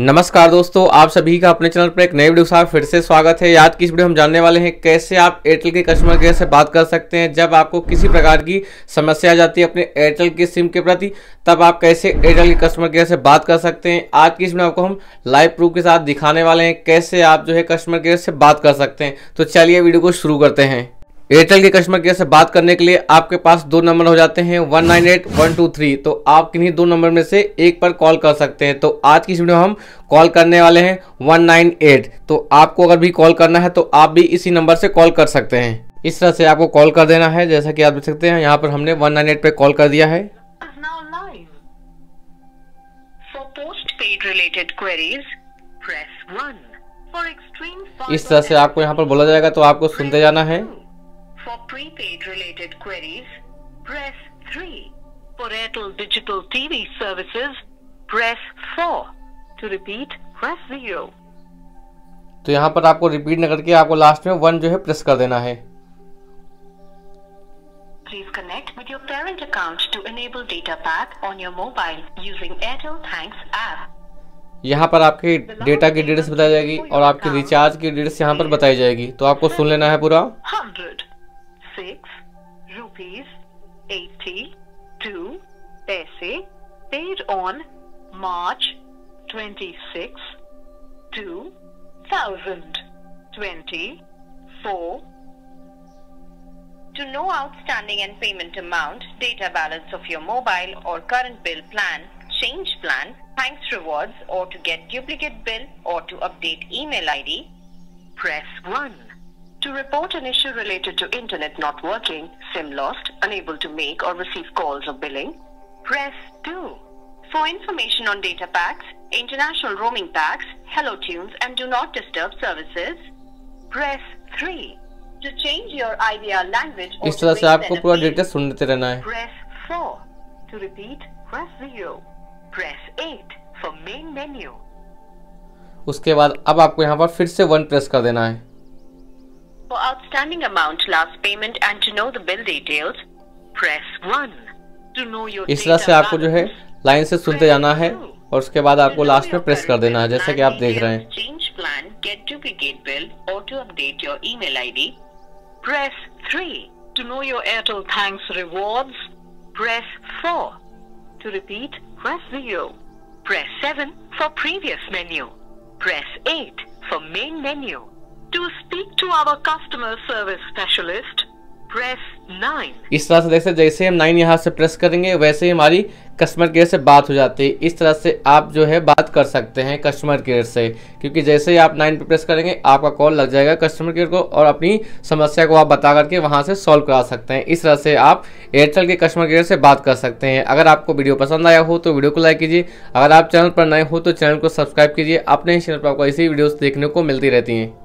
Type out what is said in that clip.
नमस्कार दोस्तों, आप सभी का अपने चैनल पर एक नई वीडियो साथ फिर से स्वागत है। आज की इस वीडियो हम जानने वाले हैं कैसे आप एयरटेल के कस्टमर केयर से बात कर सकते हैं। जब आपको किसी प्रकार की समस्या आ जाती है अपने एयरटेल के सिम के प्रति, तब आप कैसे एयरटेल के कस्टमर केयर से बात कर सकते हैं। आज की इस वीडियो आपको हम लाइव प्रूफ के साथ दिखाने वाले हैं कैसे आप जो है कस्टमर केयर से बात कर सकते हैं। तो चलिए वीडियो को शुरू करते हैं। एयरटेल के कस्टमर केयर से बात करने के लिए आपके पास दो नंबर हो जाते हैं one nine eight one two three. तो आप किन्हीं दो नंबर में से एक पर कॉल कर सकते हैं। तो आज की इस वीडियो में हम कॉल करने वाले हैं वन नाइन एट। तो आपको अगर भी कॉल करना है तो आप भी इसी नंबर से कॉल कर सकते हैं। इस तरह से आपको कॉल कर देना है जैसा कि आप देख सकते हैं यहाँ पर हमने वन नाइन एट पे कॉल कर दिया है। Is now live. For postpaid related queries, press 1. For extreme इस तरह से आपको यहाँ पर बोला जाएगा तो आपको सुनते जाना है। For prepaid related queries, press 3. For Airtel Digital TV services, press 4. To repeat, press 0. तो यहाँ पर आपको रिपीट न करके आपको लास्ट में वन जो है प्रेस कर देना है please connect with your parent account to enable data pack on your mobile using Airtel thanks यहाँ पर आपके डेटा की डिटेल्स बताई जाएगी और आपके रिचार्ज की डिटेल्स यहाँ पर बताई जाएगी तो आपको सुन लेना है पूरा rupees 82 paise paid on March 26 2024 to know outstanding and payment amount, data balance of your mobile or current bill plan, change plan, thanks rewards or to get duplicate bill or to update email ID, press 1 To report an issue related to internet not working, SIM lost, unable to make or receive calls or billing, press 2. For information on data packs, international roaming packs, Hello Tunes and Do Not Disturb services, press 3. To change your IVR language or इस to तरह से raise आपको an पूरा appeal, details सुनते रहना है Press 4. To repeat, press 0. Press 8 for main menu. उसके बाद अब आपको यहाँ पर फिर से वन प्रेस कर देना है For outstanding amount, last payment and to know the bill details, press 1. To know your इस तरह से आपको जो है लाइन से सुनते जाना है और उसके बाद आपको लास्ट में प्रेस कर देना है जैसा कि आप देख रहे हैं to update your email ID, press 3. To know your Airtel Thanks rewards, press 4. To repeat, press 0. Press 7 for previous menu. Press 8 for main menu. To speak to our customer service specialist, press 9. इस तरह से जैसे जैसे हम nine यहाँ से press करेंगे वैसे ही हमारी कस्टमर केयर से बात हो जाती है। इस तरह से आप जो है बात कर सकते हैं कस्टमर केयर से क्योंकि जैसे ही आप नाइन पे प्रेस करेंगे आपका कॉल लग जाएगा कस्टमर केयर को और अपनी समस्या को आप बता करके वहाँ से सॉल्व करा सकते हैं। इस तरह से आप एयरटेल के कस्टमर केयर से बात कर सकते हैं। अगर आपको वीडियो पसंद आया हो तो वीडियो को लाइक कीजिए। अगर आप चैनल पर नए हो तो चैनल को सब्सक्राइब कीजिए। अपने ही चैनल पर आपको ऐसी वीडियोस देखने को मिलती रहती हैं।